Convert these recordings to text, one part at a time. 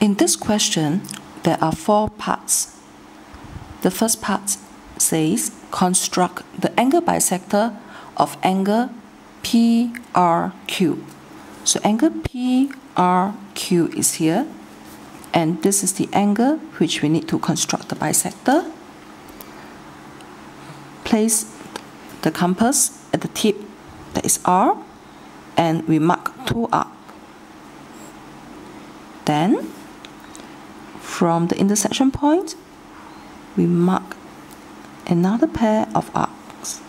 In this question, there are four parts. The first part says construct the angle bisector of angle PRQ. So angle PRQ is here, and this is the angle which we need to construct the bisector. Place the compass at the tip that is R, and we mark two arcs. Then, from the intersection point, we mark another pair of arcs.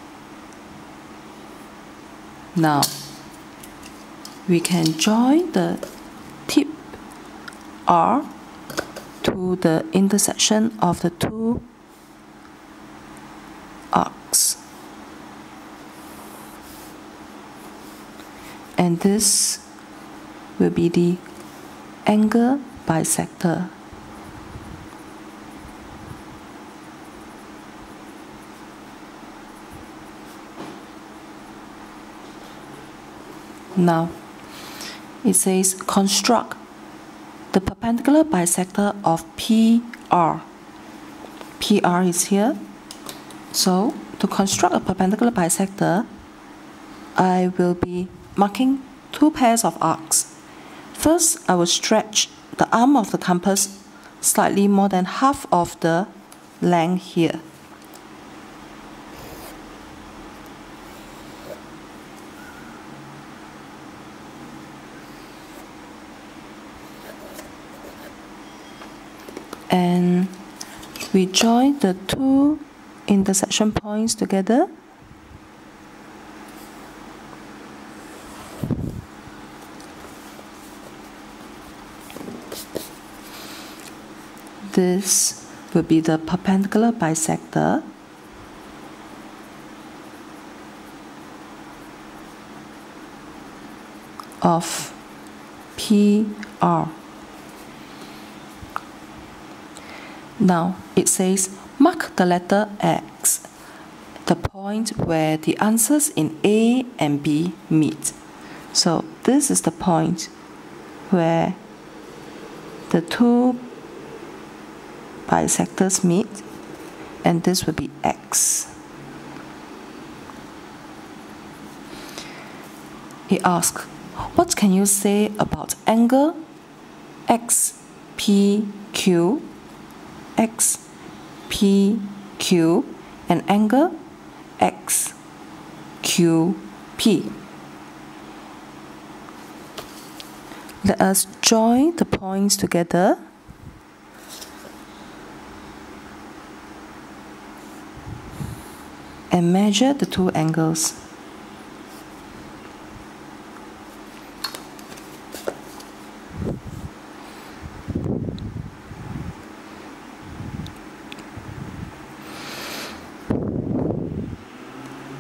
Now, we can join the tip R to the intersection of the two arcs. And this will be the angle bisector. Now, it says construct the perpendicular bisector of PR. PR is here. So, to construct a perpendicular bisector, I will be marking two pairs of arcs. First, I will stretch the arm of the compass slightly more than half of the length here. And we join the two intersection points together. This will be the perpendicular bisector. Of PR Now it says mark the letter X, the point where the answers in A and B meet. So this is the point where the two bisectors meet, and this will be X. He asks, what can you say about angle XPQ x, p, q, and angle x, q, p. Let us join the points together. and measure the two angles.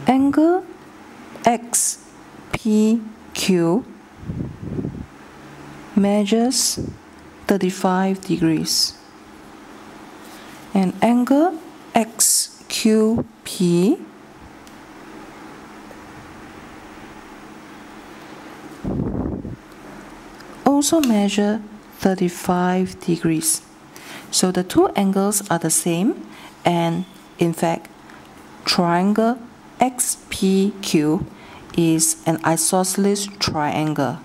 Angle XPQ measures 35 degrees and angle XQP also measure 35 degrees. So the two angles are the same and in fact triangle XPQ is an isosceles triangle.